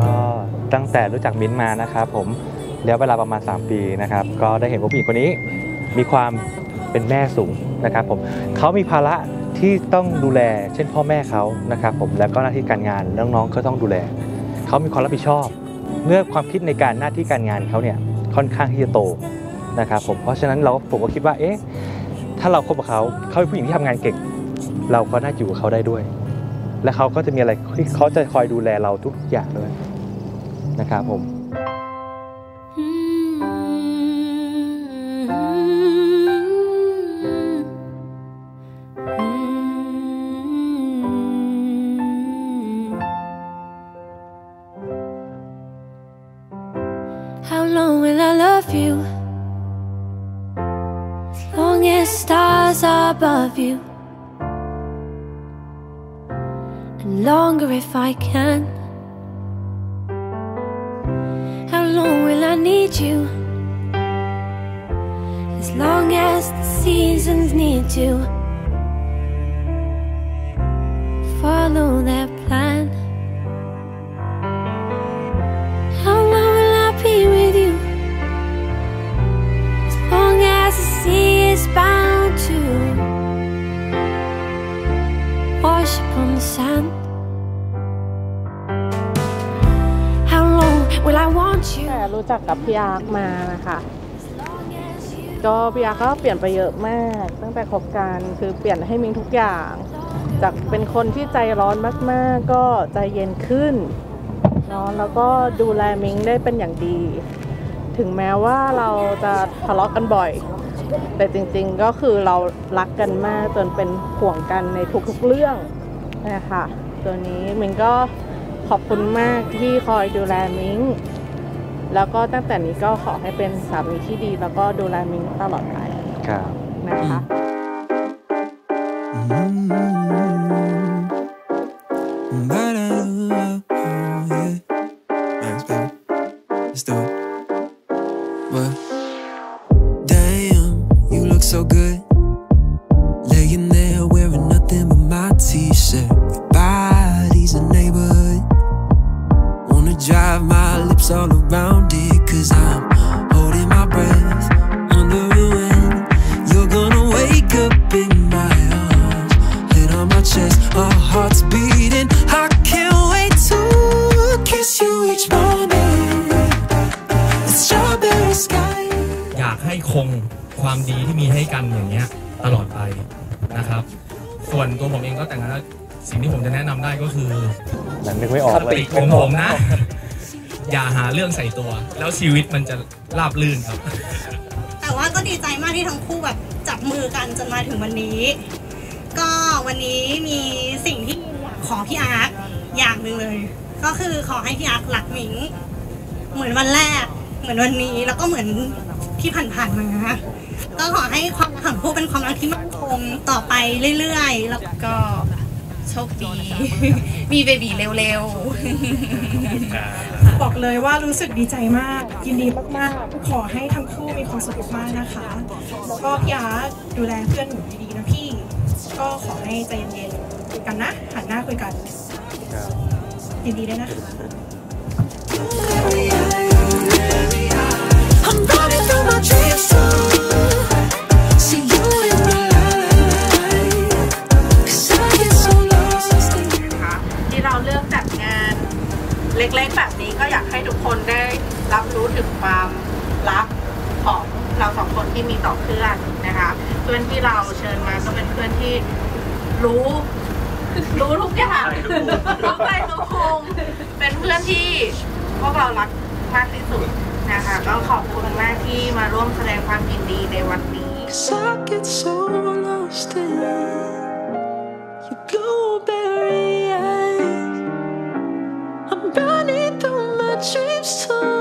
ก็ตั้งแต่รู้จักมิ้นท์มานะครับผมแล้วเวลาประมาณ 3 ปีนะครับ ก็ได้เห็นว่าผู้หญิงคนนี้มีความเป็นแม่สูงนะครับผมเขามีภาระที่ต้องดูแลเช่นพ่อแม่เขานะครับผมแล้วก็หน้าที่การงานน้องๆก็ต้องดูแล เขามีความรับผิดชอบเมื่อความคิดในการหน้าที่การงานเขาเนี่ยค่อนข้างที่จะโตนะครับผมเพราะฉะนั้นเราผมก็คิดว่าเอ๊ะถ้าเราคบกับเขาเขาเป็นผู้หญิงที่ทำงานเก่ง เราก็น่าอยู่กับเขาได้ด้วย และเขาก็จะมีอะไรที่เขาจะคอยดูแลเราทุกอย่างเลยนะครับผม How long longer if I can. How long will I need you? As long as the seasons need to follow their plan. How long will I be with you? As long as the sea is bound to wash upon the sand. Will I want you? แต่รู้จักกับพี่อาร์คมานะคะ ก็พี่อาร์คก็เปลี่ยนไปเยอะมาก ตั้งแต่คบกันคือเปลี่ยนให้มิงทุกอย่าง จากเป็นคนที่ใจร้อนมาก ๆ ก็ใจเย็นขึ้นเนาะแล้วก็ดูแลมิงได้เป็นอย่างดี ถึงแม้ว่าเราจะทะเลาะกันบ่อย แต่จริงๆก็คือเรารักกันมากจนเป็นห่วงกันในทุกๆเรื่องนะคะตัวนี้มิงก็ ขอบคุณมากที่คอยดูแลมิงแล้วก็ตั้งแต่นี้ก็ขอให้เป็นสามีที่ดี แล้วก็ดูแลมิงตลอดไปครับนะคะ Thanks, baby. Drive my lips all around it, cause I'm holding my breath, wondering when you're gonna wake up in my arms. Head on my chest, our hearts beating. I can't wait to kiss you each morning. The strawberry sky. อยากให้คงความดีที่มีให้กันอย่างเงี้ยตลอดไปนะครับ ส่วนตัวผมเองก็แต่งงานแล้ว สิ่งที่ผมจะแนะนำได้ก็คือยังนึกไม่ออกคเลยติของผมนะ อย่าหาเรื่องใส่ตัว แล้วชีวิตมันจะราบลื่นครับ แต่ว่าก็ดีใจมากที่ทั้งคู่แบบจับมือกันจนมาถึงวันนี้ ก็วันนี้มีสิ่งที่อยากขอพี่อาร์ตอย่างหนึ่งเลย ก็คือขอให้พี่อาร์ตรักหมิง เหมือนวันแรก เหมือนวันนี้แล้วก็เหมือนที่ผ่านๆมาก็ขอให้ความรักของคู่เป็นความรักที่มั่นคงต่อไปเรื่อยๆ แล้วก็ โชคดี มีเบบีเร็วๆบอกเลยว่ารู้สึกดีใจมาก ยินดีมากๆขอให้ทั้งคู่มีความสุขมากๆนะคะ แล้วก็พี่อาร์ตดูแลเพื่อนหนูดีๆนะพี่ ก็ขอให้ใจเย็นๆคุยกันนะหันหน้าคุยกันยินดีด้วยนะคะ พื่อนที่เราเชิญมาก็เป็นเพื่อนที่รู้ รู้ทุกอย่างรู้ไปรู้ภูมิเป็นเพื่อนที่พวกเรารักมากที่สุดนะคะก็ขอบคุณมากที่มาร่วมแสดงความยินดีในวันนี้ Cause I get so lost in your blueberry eyes. I'm burning through my dreams to